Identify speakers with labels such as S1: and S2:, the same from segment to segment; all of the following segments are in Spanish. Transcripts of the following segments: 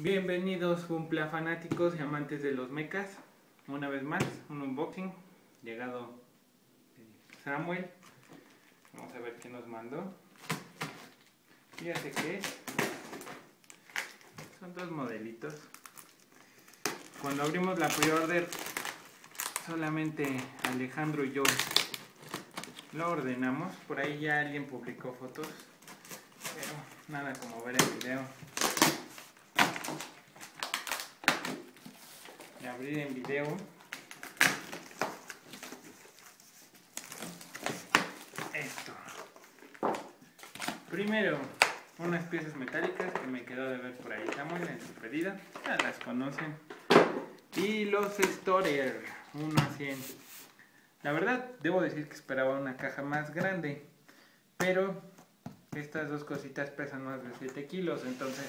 S1: Bienvenidos cumplea fanáticos y amantes de los mechas. Una vez más, un unboxing. Llegado Samuel. Vamos a ver qué nos mandó. Fíjate que es. Son dos modelitos. Cuando abrimos la pre-order, solamente Alejandro y yo lo ordenamos. Por ahí ya alguien publicó fotos. Pero nada como ver el video. Abrir en video. Esto. Primero unas piezas metálicas que me quedó de ver por ahí. Samuel en su pedida ya las conocen. Y los Storer 1 a 100 la verdad debo decir que esperaba una caja más grande pero estas dos cositas pesan más de 7 kilos entonces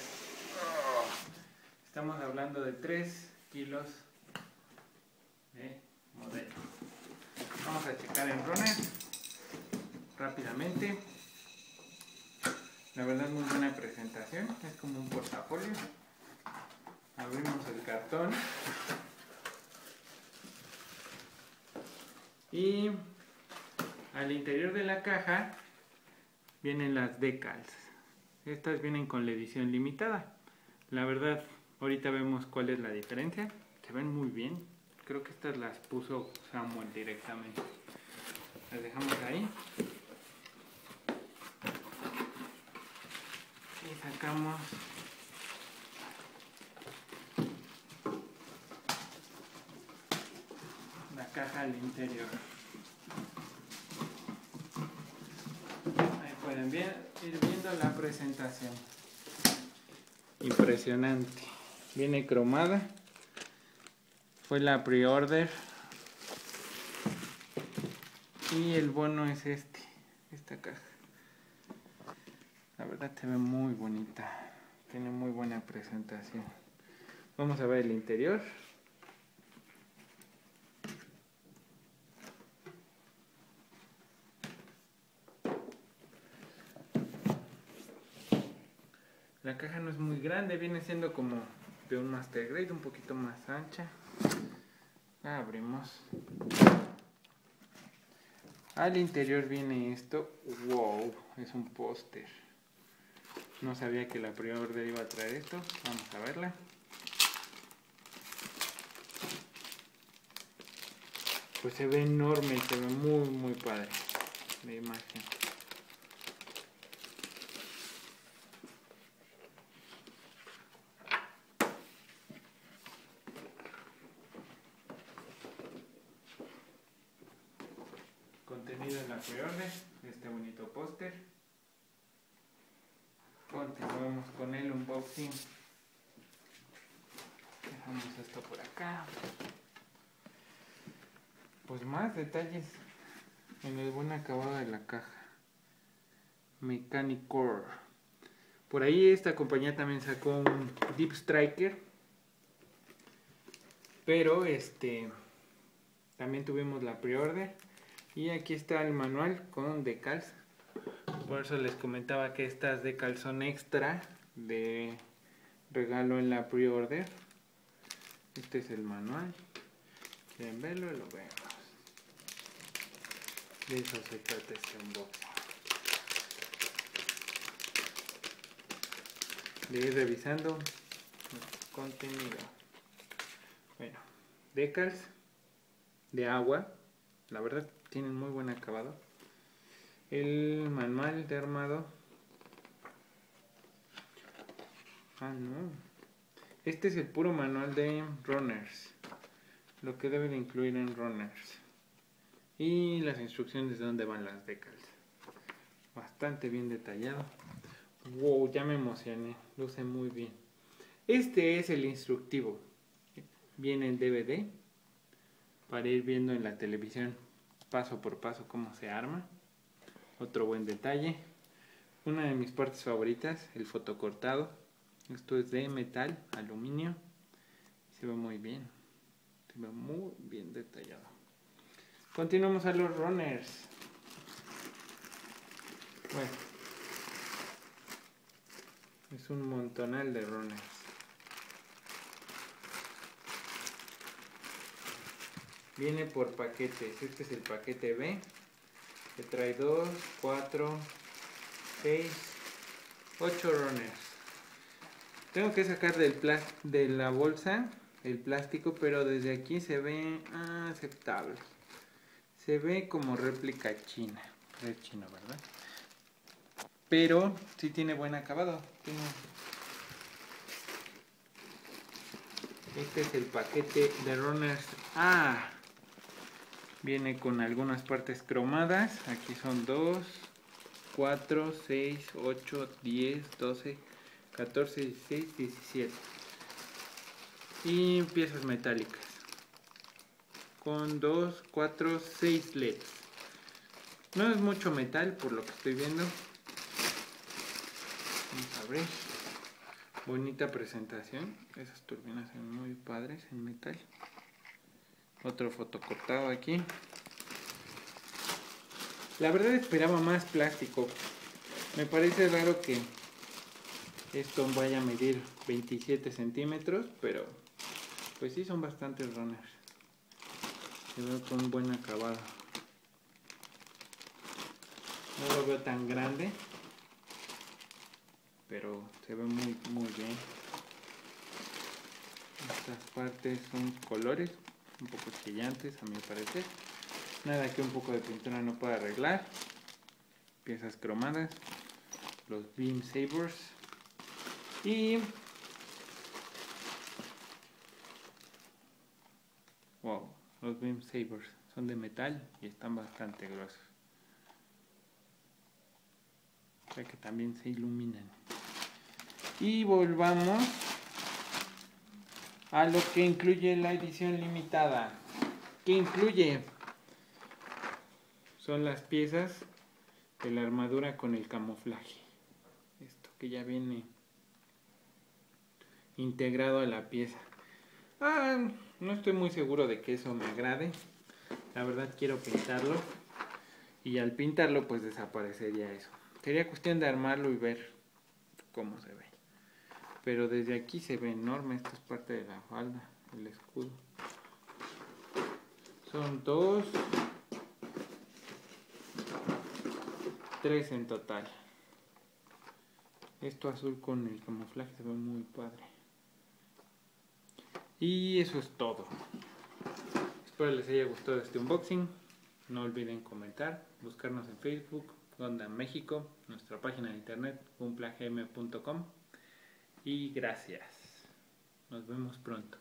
S1: estamos hablando de 3 kilos modelo. Vamos a checar en runner rápidamente. La verdad muy buena presentación, es como un portafolio. Abrimos el cartón. Y al interior de la caja vienen las decals. Estas vienen con la edición limitada. La verdad, ahorita vemos cuál es la diferencia. Se ven muy bien, Creo que estas las puso Samuel directamente. Las dejamos ahí. Y sacamos la caja al interior. Ahí pueden ir viendo la presentación. Impresionante. Viene cromada fue la pre-order. Y el bono es este esta caja. La verdad se ve muy bonita tiene muy buena presentación. Vamos a ver el interior. La caja no es muy grande viene siendo como de un master grade un poquito más ancha. Abrimos. Al interior viene esto. Wow es un póster. No sabía que la pre-order iba a traer esto. Vamos a verla. Pues se ve enorme se ve muy muy padre la imagen contenido en la pre-order este bonito póster. Continuamos con el unboxing. Dejamos esto por acá. Pues más detalles en el buen acabado de la caja. Mechanic Core por ahí esta compañía también sacó un Deep Striker pero este también tuvimos la pre-order y aquí está el manual con decals por eso les comentaba que estas decals son extra de regalo en la pre-order. Este es el manual. Quieren verlo lo vemos. De eso se trata este unboxing. De ir revisando contenido. Bueno decals de agua la verdad tienen muy buen acabado. El manual de armado. Ah no. Este es el puro manual de runners. Lo que deben incluir en runners. Y las instrucciones de dónde van las decals. Bastante bien detallado. Wow ya me emocioné. Luce muy bien. Este es el instructivo. Viene en DVD para ir viendo en la televisión paso por paso cómo se arma. Otro buen detalle. Una de mis partes favoritas, el fotocortado. Esto es de metal, aluminio. Se ve muy bien. Se ve muy bien detallado. Continuamos a los runners. Bueno. Es un montonal de runners. Viene por paquetes. Este es el paquete B. Que trae 2, 4, 6, 8 runners. Tengo que sacar del de la bolsa el plástico, pero desde aquí se ve aceptable. Se ve como réplica china. Es chino, ¿verdad? Pero sí tiene buen acabado. Este es el paquete de runners A. Viene con algunas partes cromadas. Aquí son 2, 4, 6, 8, 10, 12, 14, 16, 17. Y piezas metálicas. Con 2, 4, 6 LEDs. No es mucho metal por lo que estoy viendo. Vamos a abrir. Bonita presentación. Esas turbinas son muy padres en metal otro fotocortado aquí. La verdad esperaba más plástico. Me parece raro que esto vaya a medir 27 centímetros pero pues sí son bastantes runners. Se ve con buen acabado no lo veo tan grande pero se ve muy muy bien. Estas partes son colores un poco chillantes a mi parecer. Nada que un poco de pintura no pueda arreglar. Piezas cromadas, los beam sabers y wow, los beam sabers son de metal y están bastante gruesos. O sea que también se iluminan. Y volvamos a lo que incluye la edición limitada. ¿Qué incluye? Son las piezas de la armadura con el camuflaje. Esto que ya viene integrado a la pieza. Ah, no estoy muy seguro de que eso me agrade. La verdad quiero pintarlo. Y al pintarlo pues desaparecería eso. Sería cuestión de armarlo y ver cómo se ve pero desde aquí se ve enorme, esta es parte de la falda, el escudo. Son dos, tres en total. Esto azul con el camuflaje se ve muy padre. Y eso es todo. Espero les haya gustado este unboxing. No olviden comentar, buscarnos en Facebook, Gonda México, nuestra página de internet, cumplagm.com y gracias. Nos vemos pronto.